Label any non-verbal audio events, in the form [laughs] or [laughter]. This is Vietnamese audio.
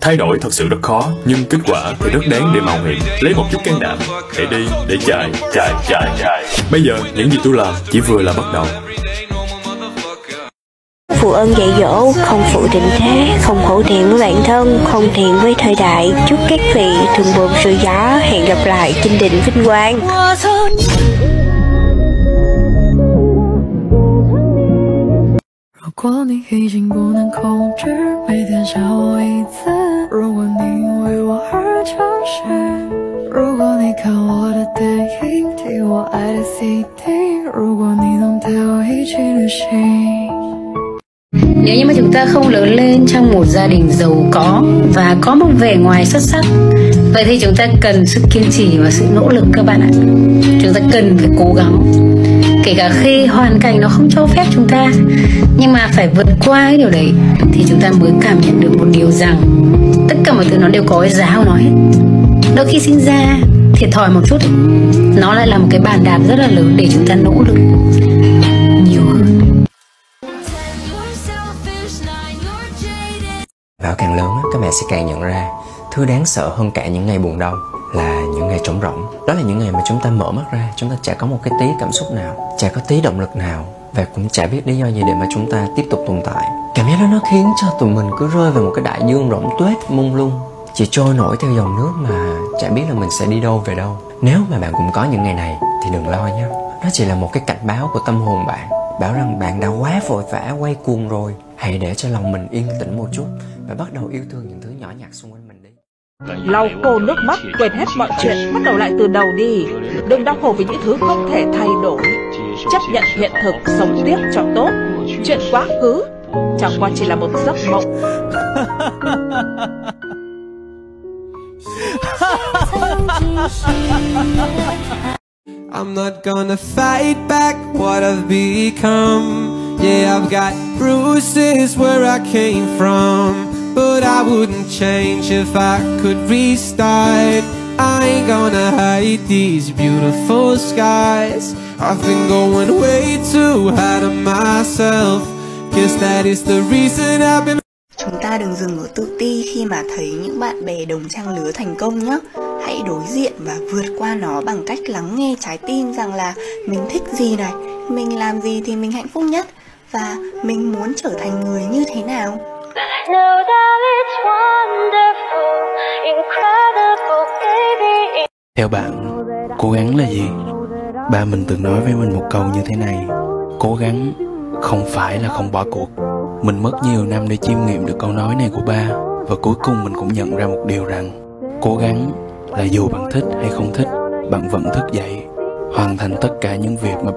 Thay đổi thật sự rất khó, nhưng kết quả thì rất đáng để mạo hiểm. Lấy một chút can đảm, để đi, để chạy, chạy, chạy, chạy. Bây giờ, những gì tôi làm chỉ vừa là bắt đầu. Phụ ơn dạy dỗ, không phụ tình thế, không hổ thẹn với bản thân, không thẹn với thời đại. Chúc các vị thường buồm sự gió, hẹn gặp lại trên đỉnh vinh quang. 如果你已经不能控制，每天想我一次。 如果你为我而诚实，如果你看我的电影，听我爱的 CD，如果你能带我一起旅行。Nếu như mà chúng ta không lớn lên trong một gia đình giàu có và có một vẻ ngoài xuất sắc Vậy thì chúng ta cần sự kiên trì và sự nỗ lực các bạn ạ Chúng ta cần phải cố gắng Kể cả khi hoàn cảnh nó không cho phép chúng ta Nhưng mà phải vượt qua cái điều đấy Thì chúng ta mới cảm nhận được một điều rằng Tất cả mọi thứ nó đều có cái giá của nó hết Đôi khi sinh ra thiệt thòi một chút Nó lại là một cái bàn đạp rất là lớn để chúng ta nỗ lực nhiều hơn. Vào càng lớn, các mẹ sẽ càng nhận ra Thứ đáng sợ hơn cả những ngày buồn đau là những ngày trống rỗng. Đó là những ngày mà chúng ta mở mắt ra Chúng ta chả có một cái tí cảm xúc nào Chả có tí động lực nào Và cũng chả biết lý do gì để mà chúng ta tiếp tục tồn tại. Cảm giác đó nó khiến cho tụi mình cứ rơi vào một cái đại dương rỗng tuếch mông lung. Chỉ trôi nổi theo dòng nước mà chả biết là mình sẽ đi đâu về đâu Nếu mà bạn cũng có những ngày này thì đừng lo nhé Nó chỉ là một cái cảnh báo của tâm hồn bạn Bảo rằng bạn đã quá vội vã quay cuồng rồi Hãy để cho lòng mình yên tĩnh một chút Và bắt đầu yêu thương những thứ nhỏ nhặt xung quanh mình đi Lau khô nước mắt, quên hết mọi chuyện, bắt đầu lại từ đầu đi. Đừng đau khổ vì những thứ không thể thay đổi. Chấp nhận hiện thực, sống tiếp cho tốt. Chuyện quá khứ chẳng qua chỉ là một giấc mộng. [laughs] [laughs] I'm not gonna fight back what I've become. Yeah, I've got bruises where I came from. But I wouldn't change if I could restart. I ain't gonna hide these beautiful skies. I've been going way too hard on myself. Guess that is the reason I've been. Chúng ta đừng dừng ở tự ti khi mà thấy những bạn bè đồng trang lứa thành công nhé. Hãy đối diện và vượt qua nó bằng cách lắng nghe trái tim rằng là mình thích gì này, mình làm gì thì mình hạnh phúc nhất và mình muốn trở thành người như thế nào. Theo bạn, cố gắng là gì? Ba mình từng nói với mình một câu như thế này Cố gắng không phải là không bỏ cuộc mình mất nhiều năm để chiêm nghiệm được câu nói này của ba. Và cuối cùng mình cũng nhận ra một điều rằng, Cố gắng là dù bạn thích hay không thích, Bạn vẫn thức dậy, Hoàn thành tất cả những việc mà